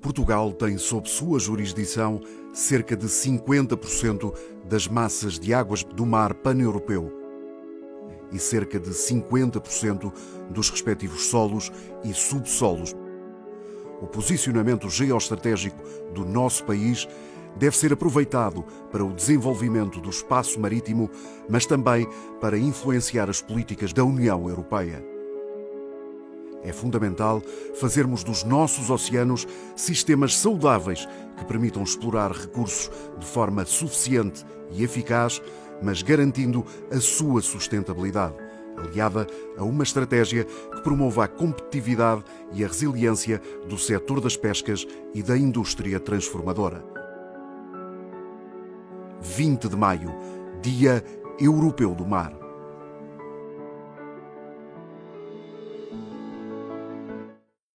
Portugal tem sob sua jurisdição cerca de 50% das massas de águas do mar pan-europeu e cerca de 50% dos respectivos solos e subsolos. O posicionamento geoestratégico do nosso país deve ser aproveitado para o desenvolvimento do espaço marítimo, mas também para influenciar as políticas da União Europeia. É fundamental fazermos dos nossos oceanos sistemas saudáveis que permitam explorar recursos de forma suficiente e eficaz, mas garantindo a sua sustentabilidade, aliada a uma estratégia que promova a competitividade e a resiliência do setor das pescas e da indústria transformadora. 20 de maio, Dia Europeu do Mar.